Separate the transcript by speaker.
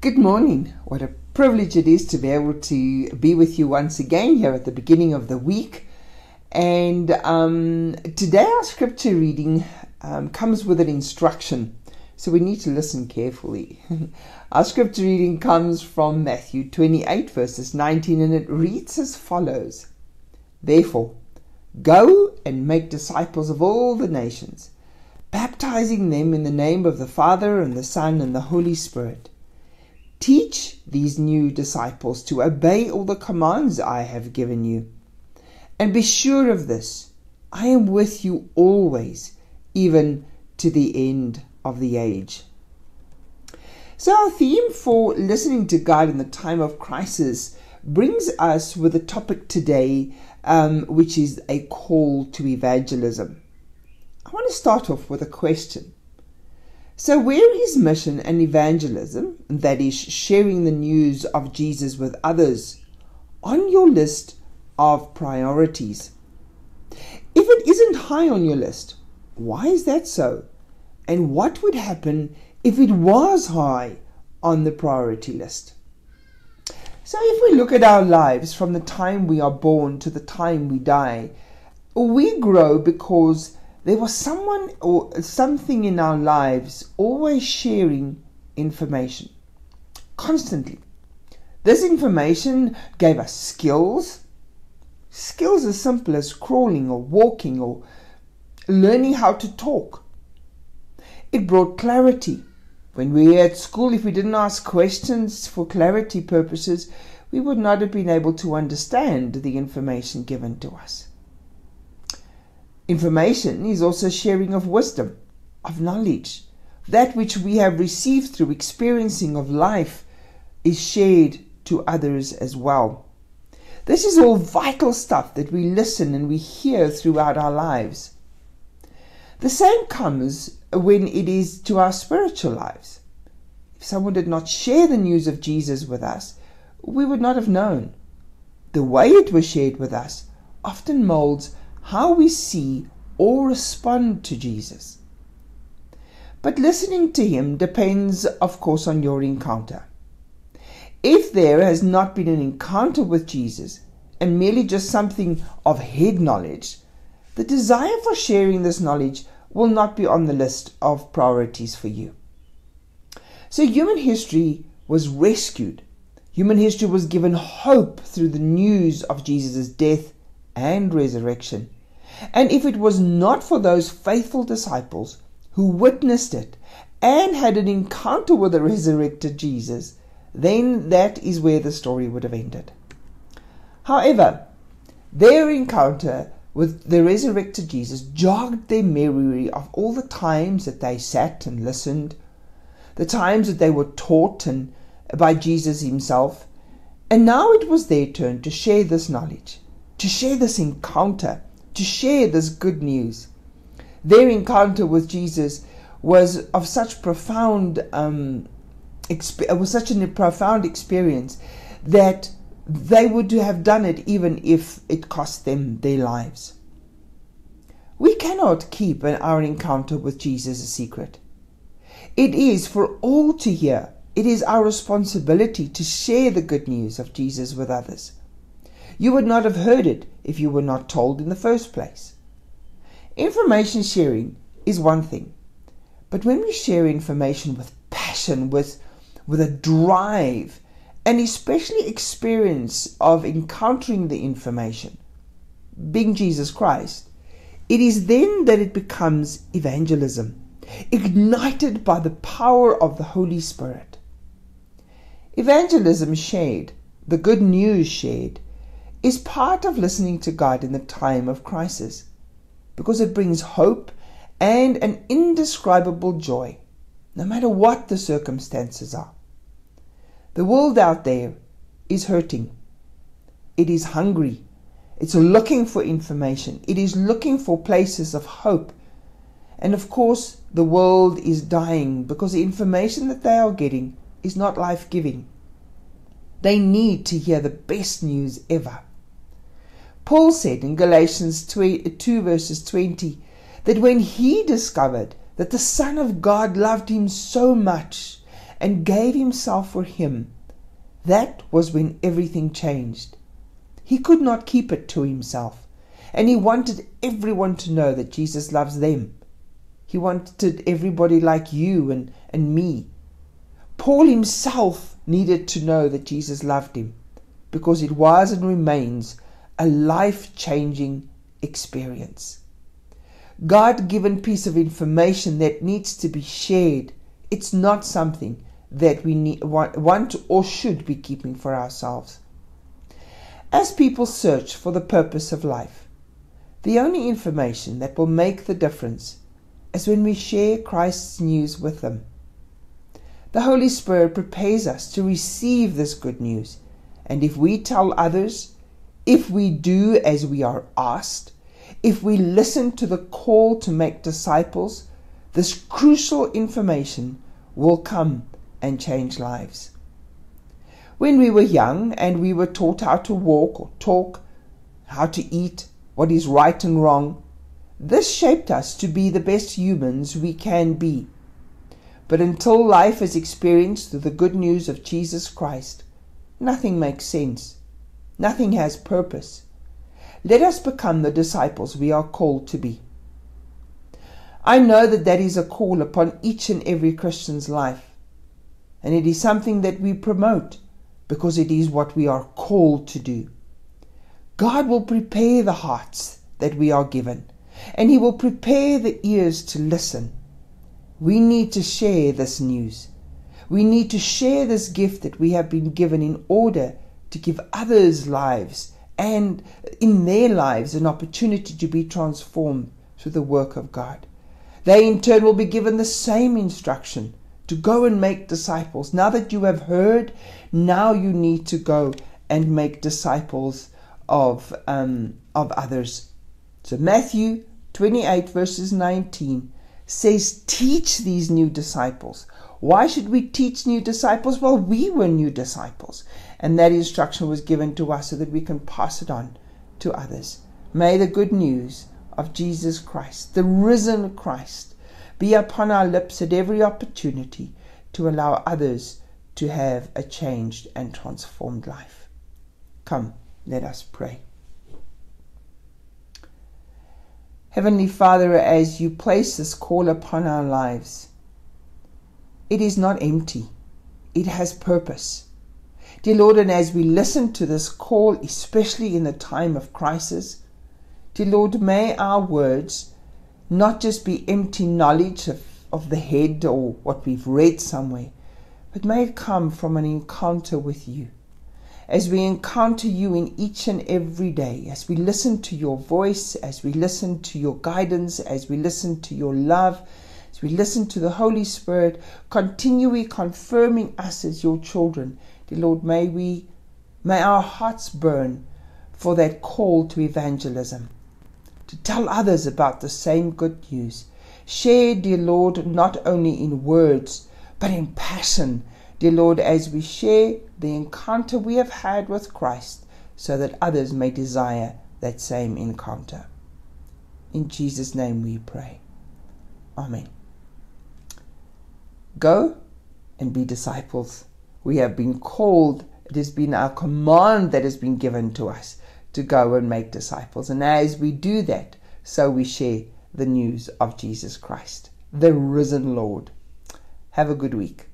Speaker 1: Good morning. What a privilege it is to be able to be with you once again here at the beginning of the week. And um, today, our scripture reading um, comes with an instruction, so we need to listen carefully. our scripture reading comes from Matthew 28, verses 19, and it reads as follows Therefore, go and make disciples of all the nations, baptizing them in the name of the Father, and the Son, and the Holy Spirit Teach these new disciples to obey all the commands I have given you. And be sure of this I am with you always, even to the end of the age. So, our theme for listening to God in the time of crisis brings us with a topic today, um, which is a call to evangelism. I want to start off with a question so, where is mission and evangelism, that is, sharing the news of Jesus with others, on your list of priorities? If it isn't high on your list, why is that so? And what would happen if it was high on the priority list? So, if we look at our lives from the time we are born to the time we die, we grow because there was someone or something in our lives always sharing information constantly. This information gave us skills, skills as simple as crawling or walking or learning how to talk. It brought clarity. When we were at school, if we didn't ask questions for clarity purposes, we would not have been able to understand the information given to us. Information is also sharing of wisdom, of knowledge. That which we have received through experiencing of life is shared to others as well. This is all vital stuff that we listen and we hear throughout our lives. The same comes when it is to our spiritual lives. If someone did not share the news of Jesus with us, we would not have known. The way it was shared with us often molds how we see or respond to Jesus. But listening to him depends, of course, on your encounter. If there has not been an encounter with Jesus and merely just something of head knowledge, the desire for sharing this knowledge will not be on the list of priorities for you. So, human history was rescued. Human history was given hope through the news of Jesus' death and resurrection. And if it was not for those faithful disciples who witnessed it and had an encounter with the resurrected Jesus, then that is where the story would have ended. However, their encounter with the resurrected Jesus jogged their memory of all the times that they sat and listened, the times that they were taught and by Jesus himself, and now it was their turn to share this knowledge, to share this encounter to share this good news. Their encounter with Jesus was of such profound, um, exp- was such a profound experience that they would have done it even if it cost them their lives. We cannot keep our encounter with Jesus a secret. It is for all to hear. It is our responsibility to share the good news of Jesus with others. You would not have heard it if you were not told in the first place. Information sharing is one thing, but when we share information with passion, with, with a drive, and especially experience of encountering the information, being Jesus Christ, it is then that it becomes evangelism, ignited by the power of the Holy Spirit. Evangelism shared, the good news shared, is part of listening to God in the time of crisis because it brings hope and an indescribable joy, no matter what the circumstances are. The world out there is hurting, it is hungry, it's looking for information, it is looking for places of hope. And of course, the world is dying because the information that they are getting is not life giving. They need to hear the best news ever. Paul said in Galatians 2 verses 20 that when he discovered that the Son of God loved him so much and gave himself for him, that was when everything changed. He could not keep it to himself, and he wanted everyone to know that Jesus loves them. He wanted everybody like you and, and me. Paul himself needed to know that Jesus loved him because it was and remains a life changing experience. God given piece of information that needs to be shared. It's not something that we need, want or should be keeping for ourselves. As people search for the purpose of life, the only information that will make the difference is when we share Christ's news with them. The Holy Spirit prepares us to receive this good news, and if we tell others, if we do as we are asked, if we listen to the call to make disciples, this crucial information will come and change lives. When we were young and we were taught how to walk or talk, how to eat, what is right and wrong, this shaped us to be the best humans we can be. But until life is experienced through the good news of Jesus Christ, nothing makes sense. Nothing has purpose. Let us become the disciples we are called to be. I know that that is a call upon each and every Christian's life, and it is something that we promote because it is what we are called to do. God will prepare the hearts that we are given, and He will prepare the ears to listen. We need to share this news. We need to share this gift that we have been given in order to give others lives and in their lives an opportunity to be transformed through the work of God. They in turn will be given the same instruction to go and make disciples. Now that you have heard, now you need to go and make disciples of um, of others. So Matthew 28 verses 19 says, "Teach these new disciples." Why should we teach new disciples? Well, we were new disciples, and that instruction was given to us so that we can pass it on to others. May the good news of Jesus Christ, the risen Christ, be upon our lips at every opportunity to allow others to have a changed and transformed life. Come, let us pray. Heavenly Father, as you place this call upon our lives, it is not empty, it has purpose. Dear Lord, and as we listen to this call, especially in the time of crisis, dear Lord, may our words not just be empty knowledge of, of the head or what we've read somewhere, but may it come from an encounter with you. As we encounter you in each and every day, as we listen to your voice, as we listen to your guidance, as we listen to your love, as we listen to the Holy Spirit, continually confirming us as your children, dear Lord, may we, may our hearts burn for that call to evangelism to tell others about the same good news. Share, dear Lord, not only in words, but in passion, dear Lord, as we share the encounter we have had with Christ, so that others may desire that same encounter. In Jesus' name we pray. Amen. Go and be disciples. We have been called, it has been our command that has been given to us to go and make disciples. And as we do that, so we share the news of Jesus Christ, the risen Lord. Have a good week.